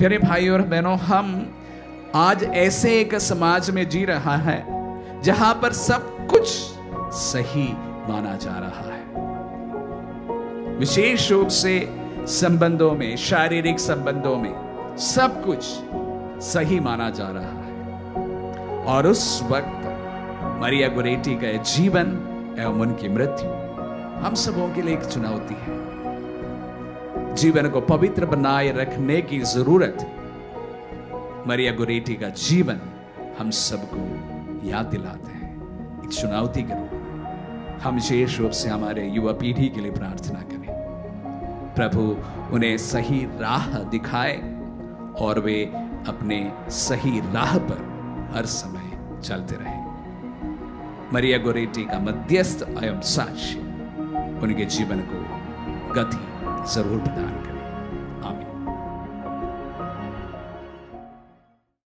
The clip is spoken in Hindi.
प्यारे भाई और बहनों, हम आज ऐसे एक समाज में जी रहा है, जहाँ पर सब कुछ सही माना जा रहा है। विशेष रूप से संबंधों में, शारीरिक संबंधों में सब कुछ सही माना जा रहा है। और उस वक्त मरिया गुरेटी का जीवन एवं उनकी मृत्यु हम सबों के लिए एक चुनौती है। जीवन को पवित्र बनाए रखने की ज़रूरत। मरिया गुरेटी का जीवन हम सबको याद दिलाते हैं। एक चुनौती के रूप में हम विशेष रूप से हमारे युवा पीढ़ी के लिए प्रार्थना करें। प्रभु, उन्हें सही राह दिखाए और वे अपने सही राह पर हर समय चलते रहे। मरिया गोरेटी का मध्यस्थ एवं साक्ष्य उनके जीवन को गति ज़रूर बता करें